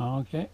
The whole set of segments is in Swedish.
Okay.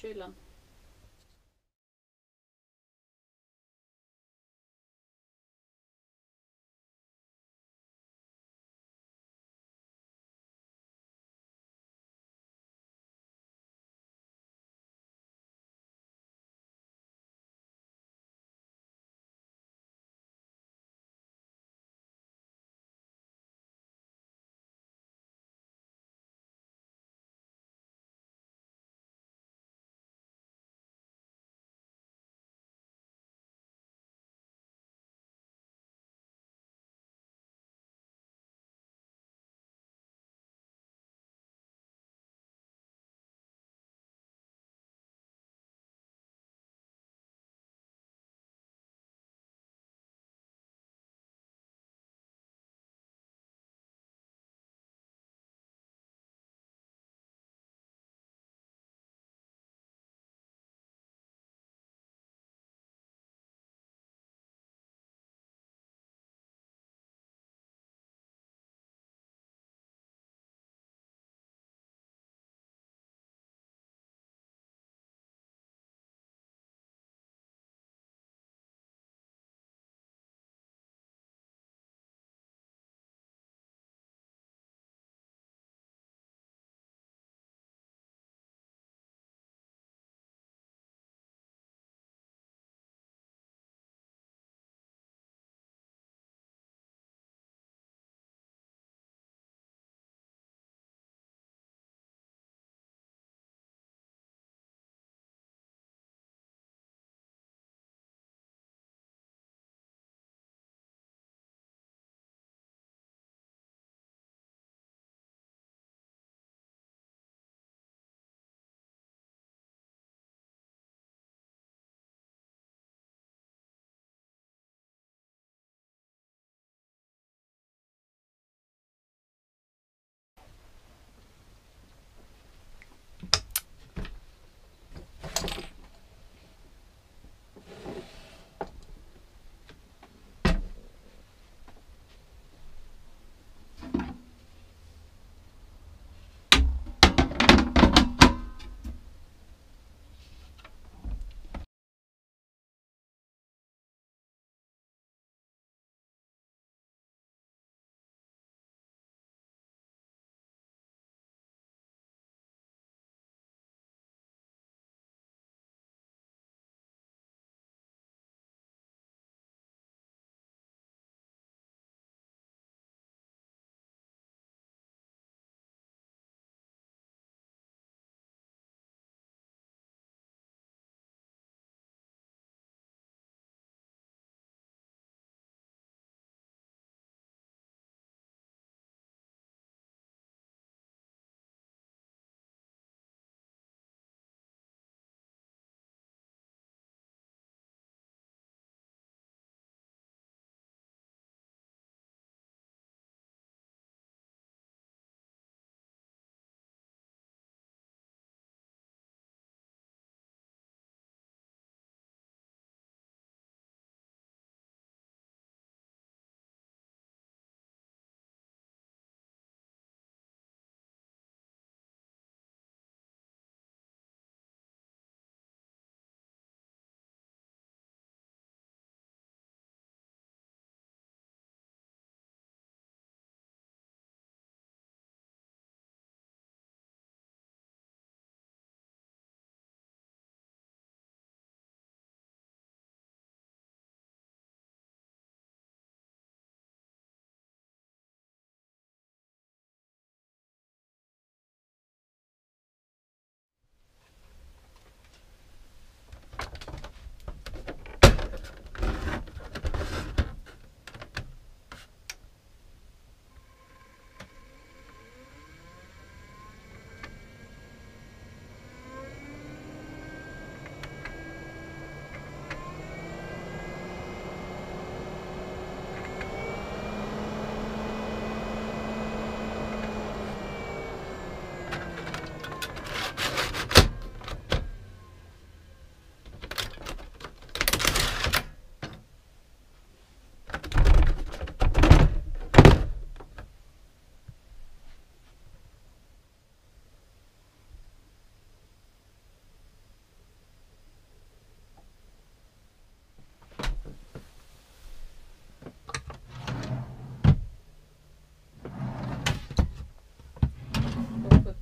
Kylen.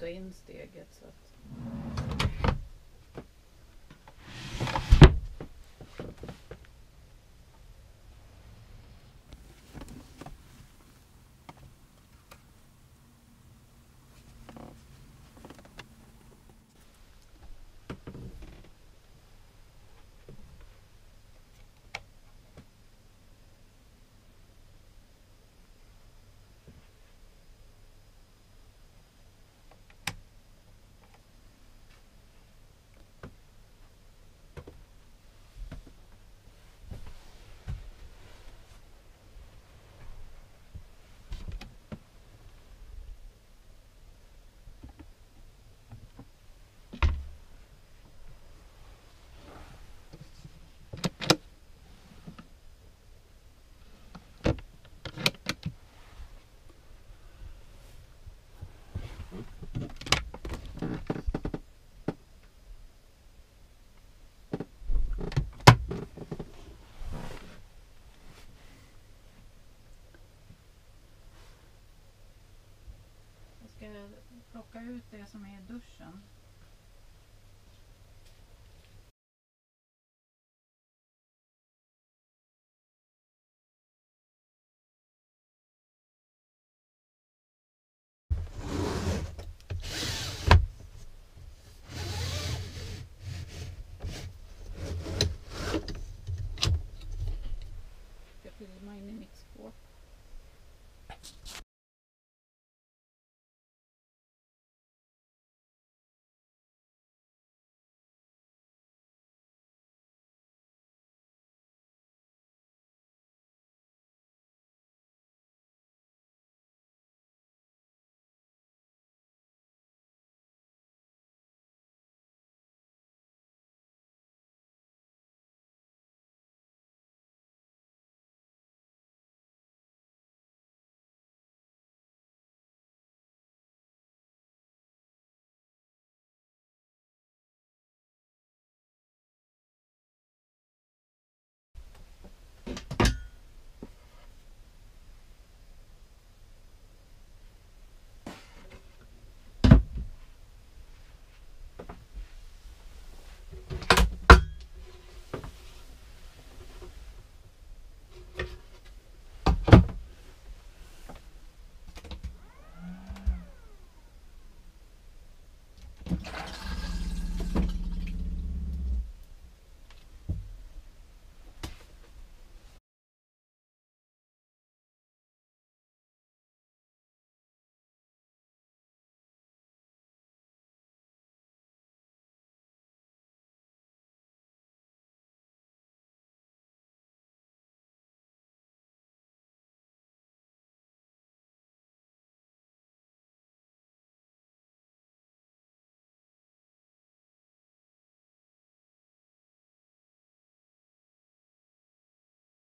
In steget. Så att... Plocka ut det som är i duschen.